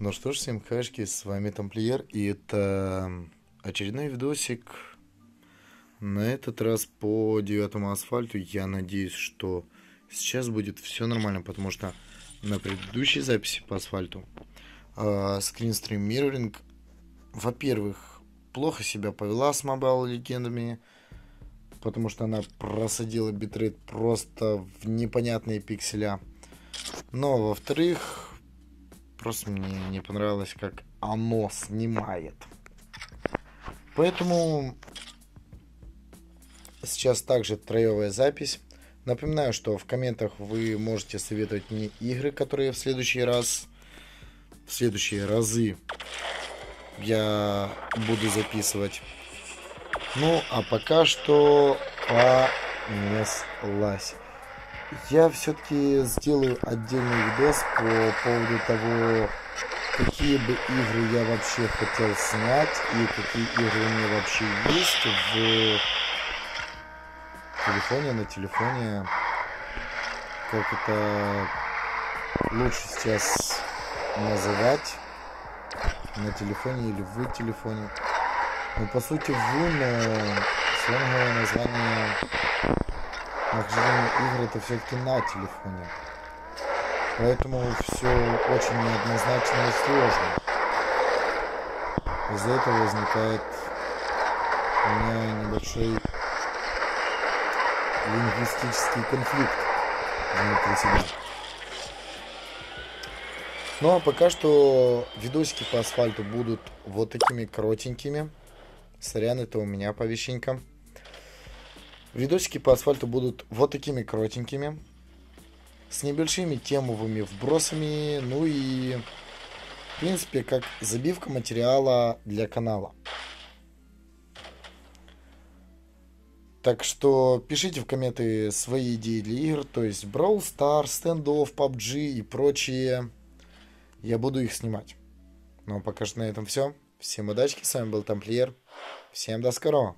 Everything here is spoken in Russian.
Ну что ж, всем хашки, с вами Тамплиер, и это очередной видосик, на этот раз по девятому асфальту. Я надеюсь, что сейчас будет все нормально, потому что на предыдущей записи по асфальту скринстрим uh, Mirroring, во-первых, плохо себя повела с Mobile легендами, потому что она просадила битрейт просто в непонятные пикселя. Но, во-вторых, Просто мне не понравилось, как оно снимает. Поэтому сейчас также троевая запись. Напоминаю, что в комментах вы можете советовать мне игры, которые в следующий раз, в следующие разы я буду записывать. Ну, а пока что понеслась я все-таки сделаю отдельный видос по поводу того, какие бы игры я вообще хотел снять и какие игры у меня вообще есть в телефоне, на телефоне. Как это лучше сейчас называть на телефоне или в телефоне. Ну, по сути, в, сленговое название а, к сожалению, игры это все-таки на телефоне. Поэтому все очень неоднозначно и сложно. Из-за этого возникает у меня небольшой лингвистический конфликт внутри себя. Ну а пока что видосики по асфальту будут вот такими коротенькими. Сорян, это у меня оповещенька. Видосики по асфальту будут вот такими коротенькими, с небольшими темовыми вбросами, ну и, в принципе, как забивка материала для канала. Так что пишите в комменты свои идеи для игр, то есть Brawl Stars, Standoff, PUBG и прочие. Я буду их снимать. Ну а пока что на этом все. Всем удачи, с вами был Тамплиер. Всем до скорого.